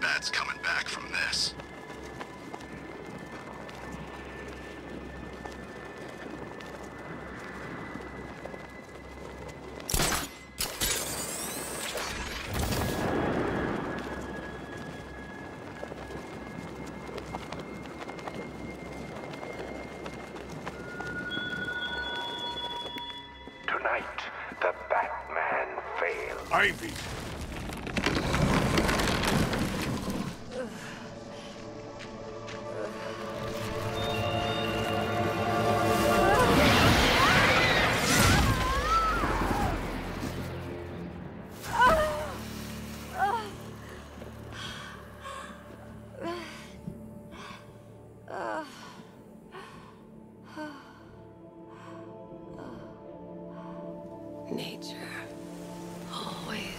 bat's coming back from this. Nature. Always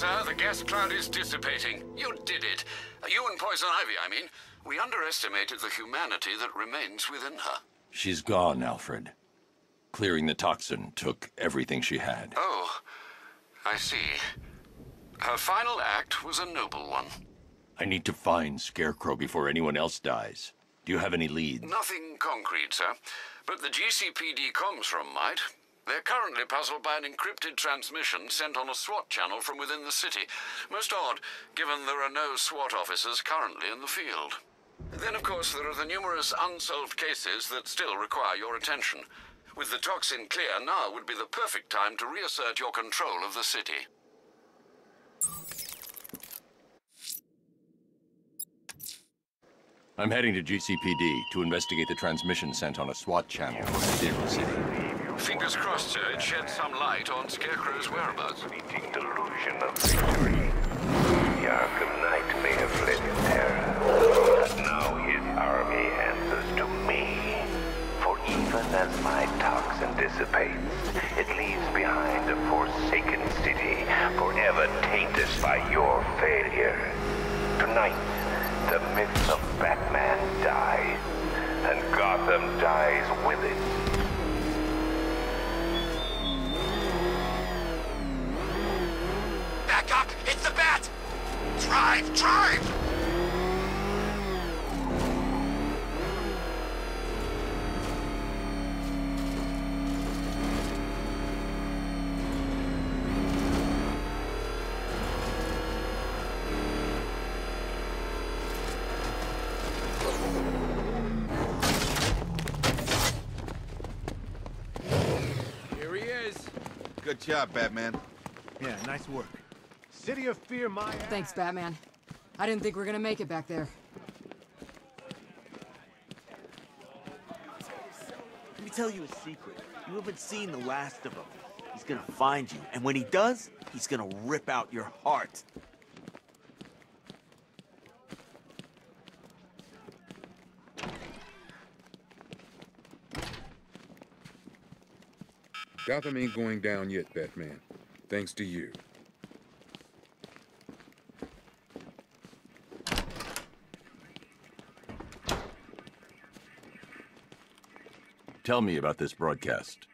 Sir, the gas cloud is dissipating. You did it. You and Poison Ivy, I mean. We underestimated the humanity that remains within her. She's gone, Alfred. Clearing the toxin took everything she had. Oh, I see. Her final act was a noble one. I need to find Scarecrow before anyone else dies. Do you have any leads? Nothing concrete, sir. But the GCPD comms room might. They're currently puzzled by an encrypted transmission sent on a SWAT channel from within the city. Most odd, given there are no SWAT officers currently in the field. Then, of course, there are the numerous unsolved cases that still require your attention. With the toxin clear, now would be the perfect time to reassert your control of the city. I'm heading to GCPD to investigate the transmission sent on a SWAT channel from Zero City. Fingers crossed, sir, it sheds some light on Scarecrow's whereabouts. Fleeting delusion of victory. The Arkham Knight may have fled in terror, but now his army answers to me. For even as my toxin dissipates, it leaves behind a forsaken city, forever tainted by your failure. Tonight, the myth of Batman dies, and Gotham dies with it. Back up! It's the bat! Drive! Drive! Here he is. Good job, Batman. Yeah, nice work. City of Fear, my Thanks, Batman. I didn't think we were gonna make it back there. Let me tell you a secret. You haven't seen the last of him. He's gonna find you, and when he does, he's gonna rip out your heart. Gotham ain't going down yet, Batman. Thanks to you. Tell me about this broadcast.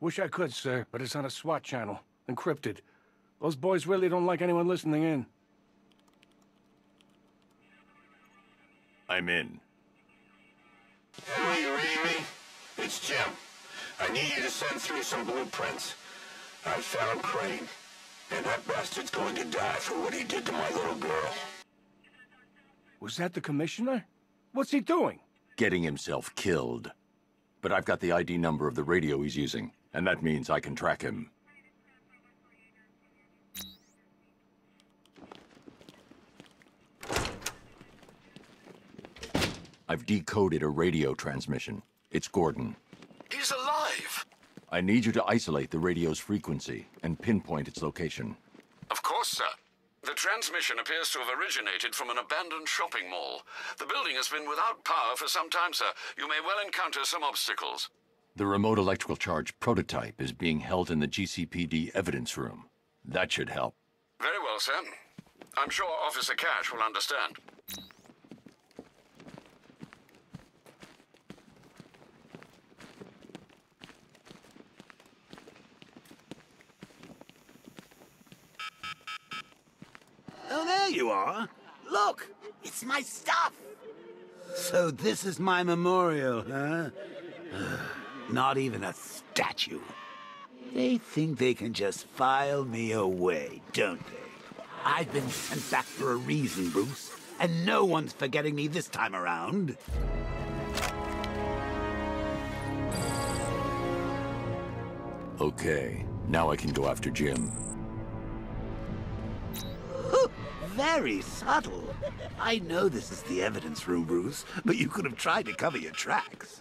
Wish I could, sir, but it's on a SWAT channel. Encrypted. Those boys really don't like anyone listening in. I'm in. Are you reading me? It's Jim. I need you to send through some blueprints. I found Crane, and that bastard's going to die for what he did to my little girl. Was that the commissioner? What's he doing? getting himself killed. But I've got the ID number of the radio he's using, and that means I can track him. I've decoded a radio transmission. It's Gordon. He's alive! I need you to isolate the radio's frequency and pinpoint its location. Of course, sir. The transmission appears to have originated from an abandoned shopping mall. The building has been without power for some time, sir. You may well encounter some obstacles. The remote electrical charge prototype is being held in the GCPD evidence room. That should help. Very well, sir. I'm sure Officer Cash will understand. Oh, there you are. Look, it's my stuff. So this is my memorial, huh? Not even a statue. They think they can just file me away, don't they? I've been sent back for a reason, Bruce, and no one's forgetting me this time around. Okay, now I can go after Jim. Very subtle. I know this is the evidence room, Bruce, but you could have tried to cover your tracks.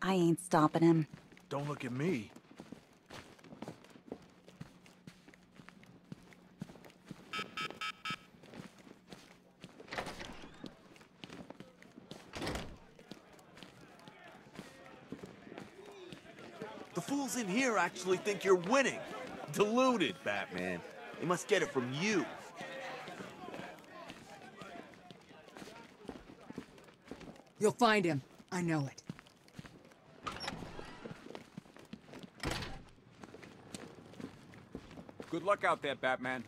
I ain't stopping him. Don't look at me. The fools in here actually think you're winning. Deluded, Batman. They must get it from you. You'll find him. I know it. Good luck out there, Batman.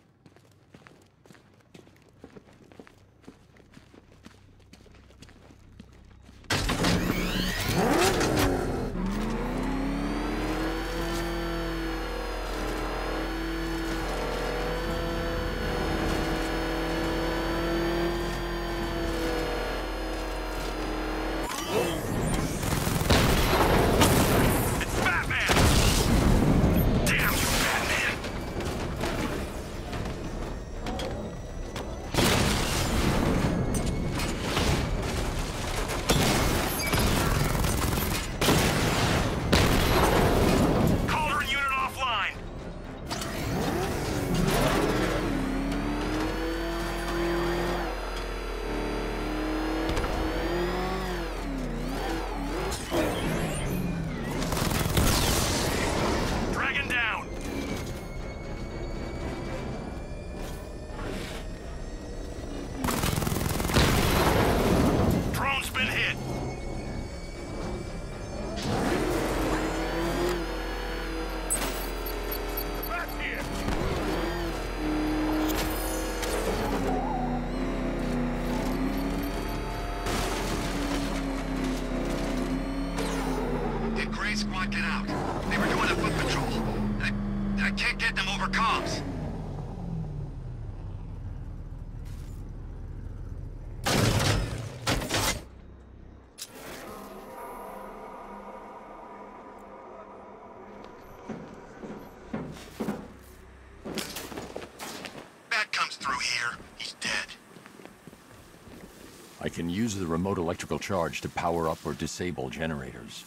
Can use the remote electrical charge to power up or disable generators.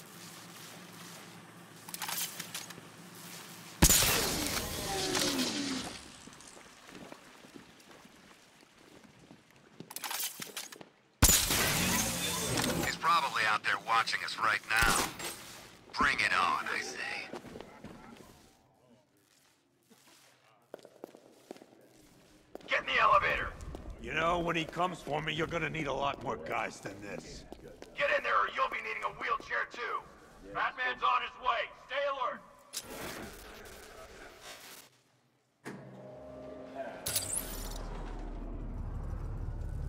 He's probably out there watching us right now. Bring it on, I say. Get in the elevator. You know, when he comes for me, you're gonna need a lot more guys than this. Get in there or you'll be needing a wheelchair too. Batman's on his way. Stay alert.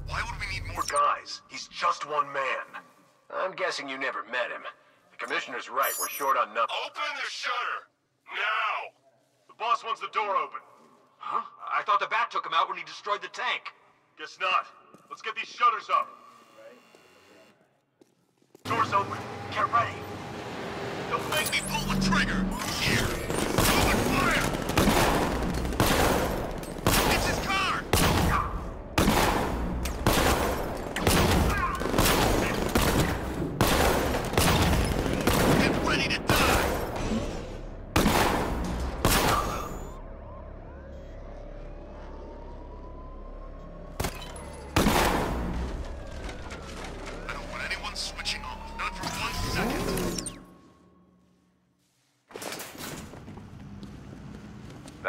Why would we need more Guys, he's just one man. I'm guessing you never met him. The commissioner's right. We're short on nothing. Open the shutter! Now! The boss wants the door open. Huh? I thought the bat took him out when he destroyed the tank. Guess not. Let's get these shutters up. Doors open. Get ready. Don't make me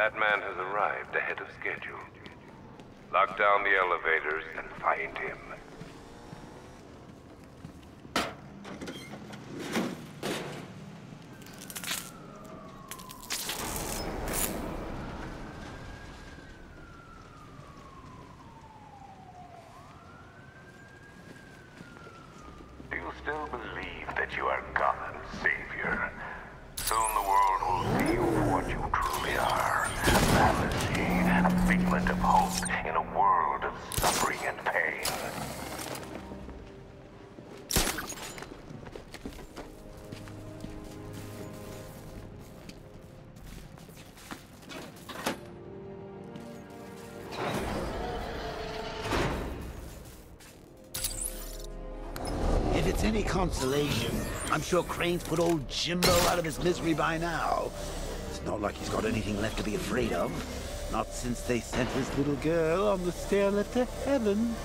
That man has arrived ahead of schedule. Lock down the elevators and find him. Any consolation, I'm sure Crane's put old Jimbo out of his misery by now. It's not like he's got anything left to be afraid of. Not since they sent his little girl on the stairlift to heaven.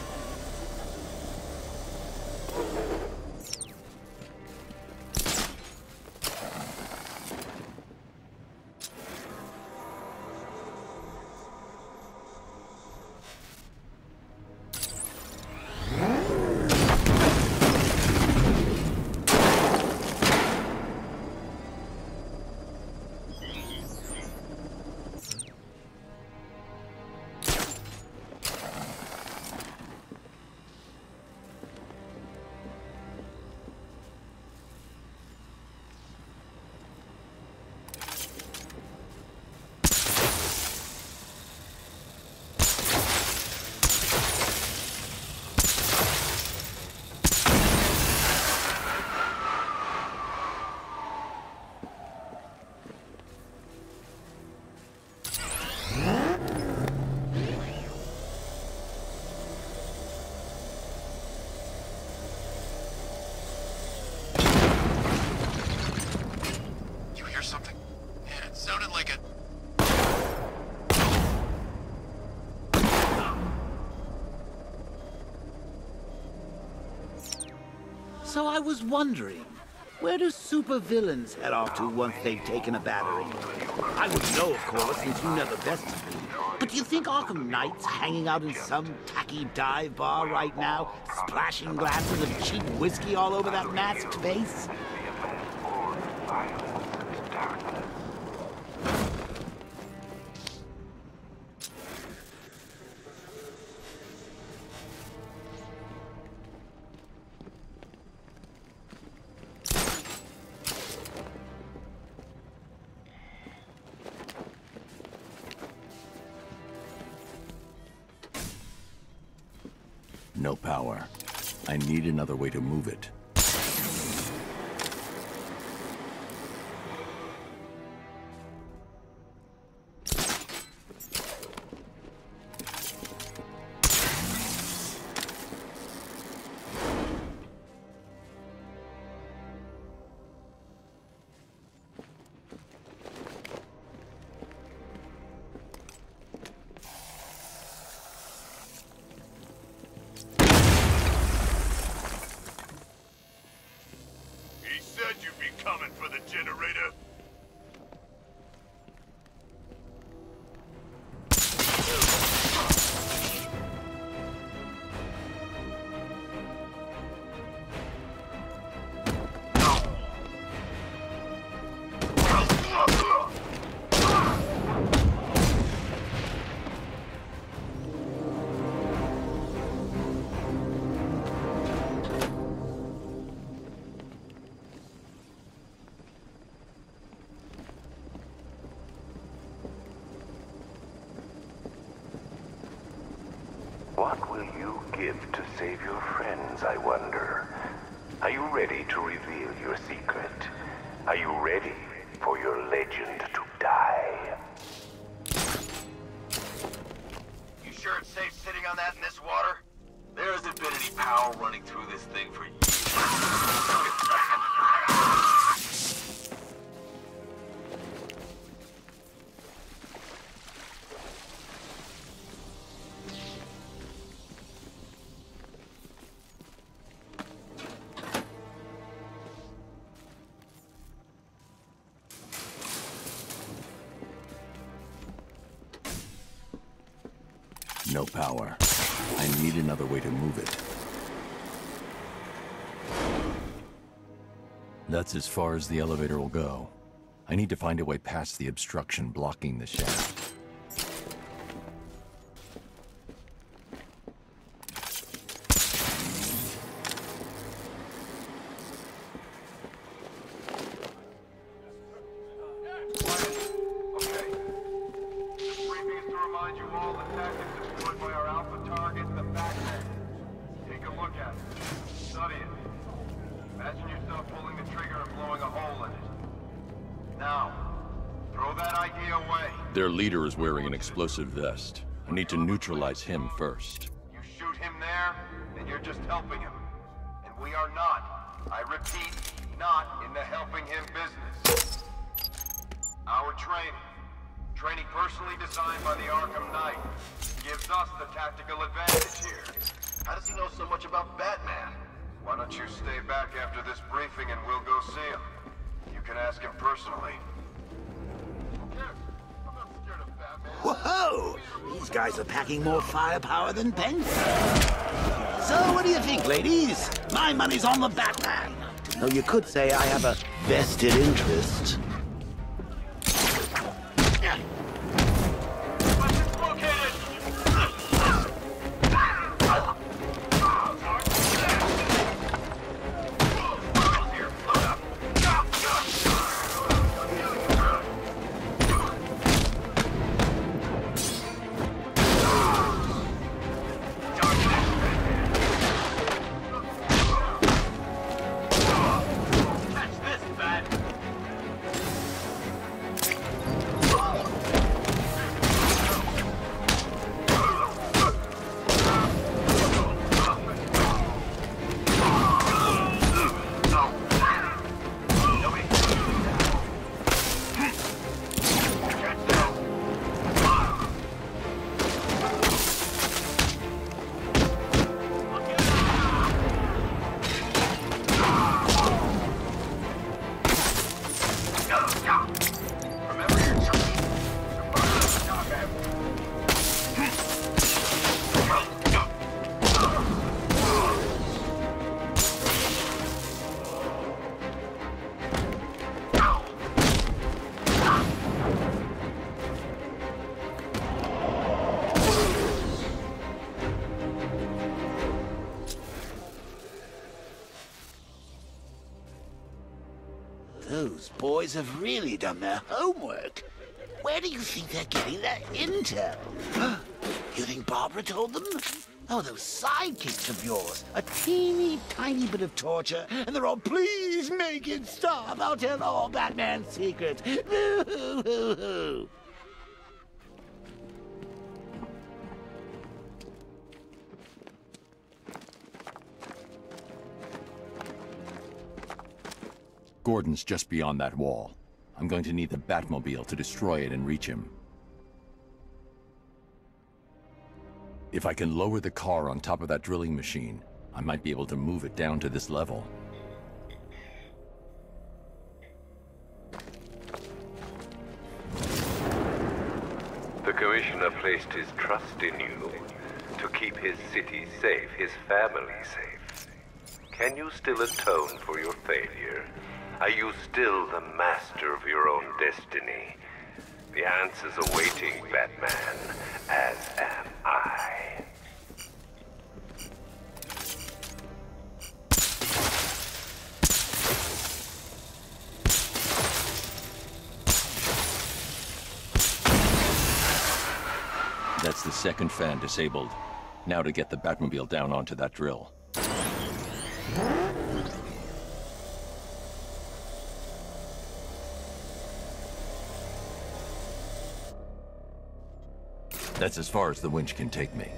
So I was wondering, where do supervillains head off to once they've taken a battery? I would know, of course, since you never bested me. But do you think Arkham Knight's hanging out in some tacky dive bar right now, splashing glasses of cheap whiskey all over that masked face? Save your friends, I wonder? Are you ready to reveal your secret? Are you ready for your legend to die? You sure it's safe sitting on that in this Power. I need another way to move it. That's as far as the elevator will go. I need to find a way past the obstruction blocking the shaft. Take a look at it. Study it. Imagine yourself pulling the trigger and blowing a hole in it. Now, throw that idea away. Their leader is wearing an explosive vest. I need to neutralize him first. You shoot him there, and you're just helping him. And we are not, I repeat, not in the helping him business. Our training, training personally designed by the Arkham Knight, gives us the tactical advantage here. How does he know so much about Batman? Why don't you stay back after this briefing and we'll go see him? You can ask him personally. Whoa! These guys are packing more firepower than Penguin. So, what do you think, ladies? My money's on the Batman. Though you could say I have a vested interest. Have really done their homework. Where do you think they're getting their intel? you think Barbara told them? Oh, those sidekicks of yours. A teeny tiny bit of torture, and they're all, please make it stop. I'll tell all Batman's secrets. Gordon's just beyond that wall. I'm going to need the Batmobile to destroy it and reach him. If I can lower the car on top of that drilling machine, I might be able to move it down to this level. The Commissioner placed his trust in you to keep his city safe, his family safe. Can you still atone for your failure? Are you still the master of your own destiny? The answer's awaiting, Batman, as am I. That's the second fan disabled. Now to get the Batmobile down onto that drill. That's as far as the winch can take me.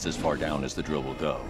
That's as far down as the drill will go.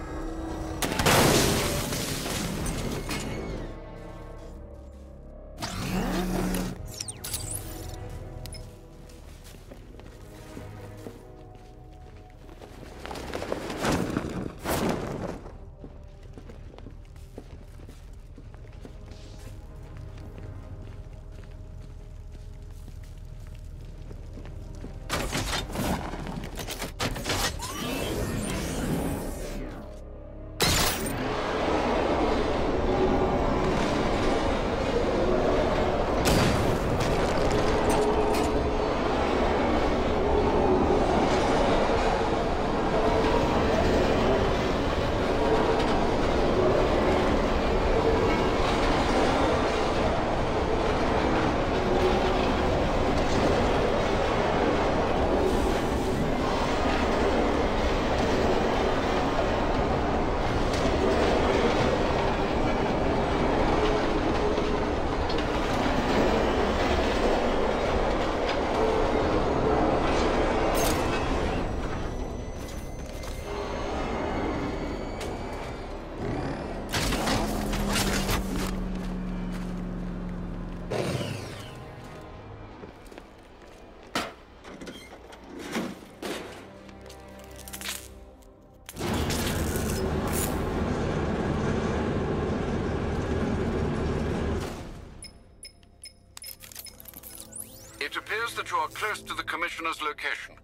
Appears that you are close to the Commissioner's location.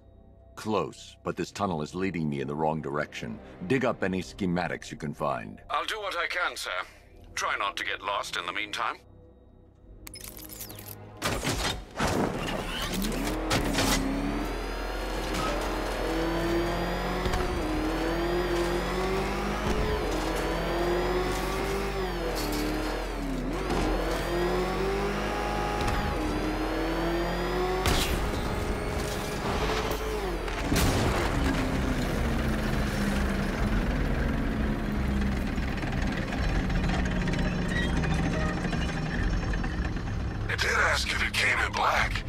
Close, but this tunnel is leading me in the wrong direction. Dig up any schematics you can find. I'll do what I can, sir. Try not to get lost in the meantime. Did ask if it came in black,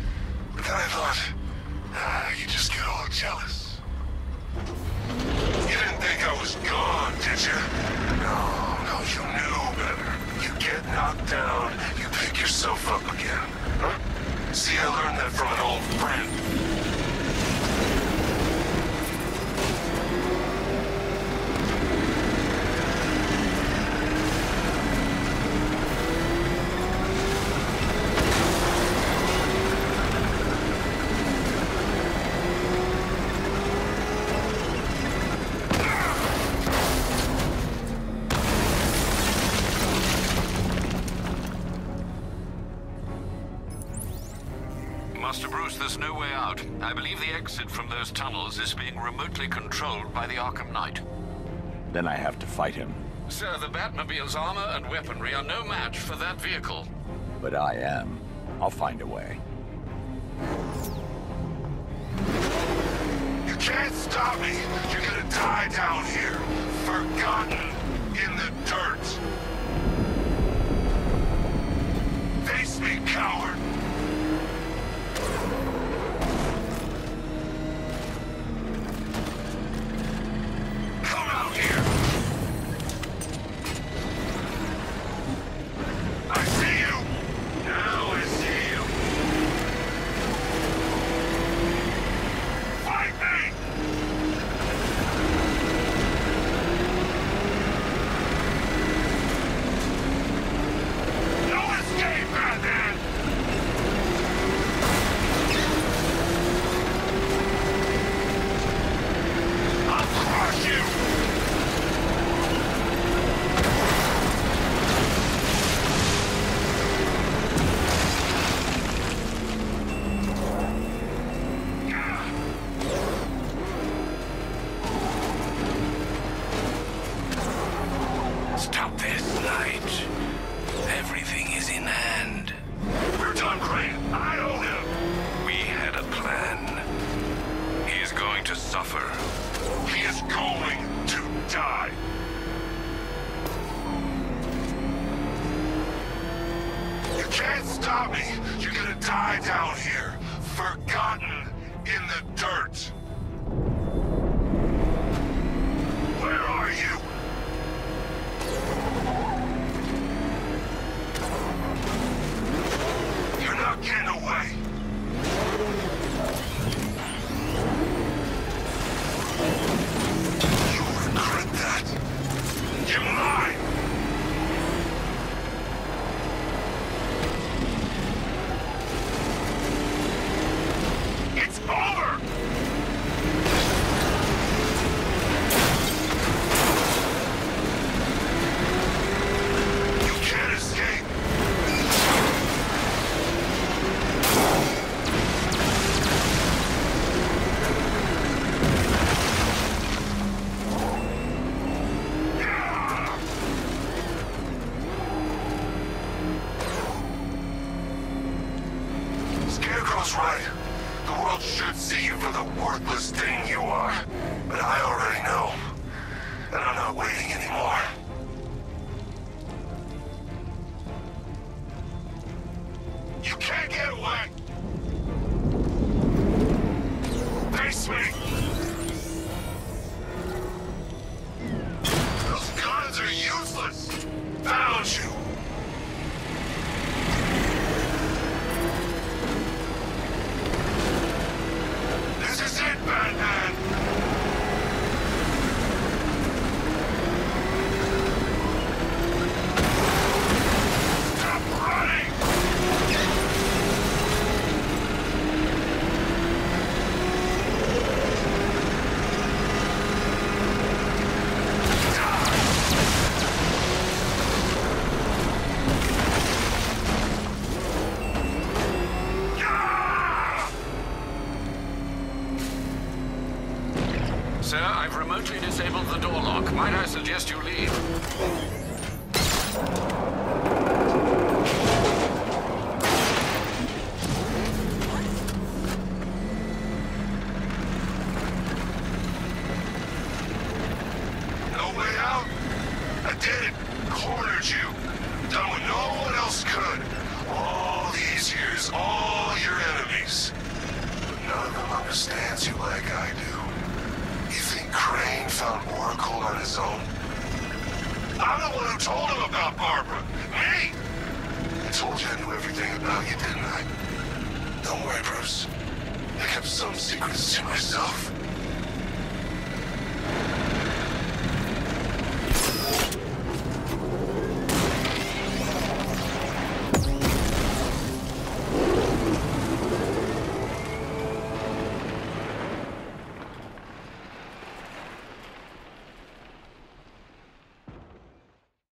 but then I thought, ah, you just get all jealous. You didn't think I was gone, did you? No, no, you knew better. You get knocked down, you pick yourself up again. Huh? See, I learned that from an old friend. Those is being remotely controlled by the Arkham Knight. Then I have to fight him. Sir, the Batmobile's armor and weaponry are no match for that vehicle. But I am. I'll find a way. You can't stop me. You're gonna die down here, forgotten in the dirt. Face coward!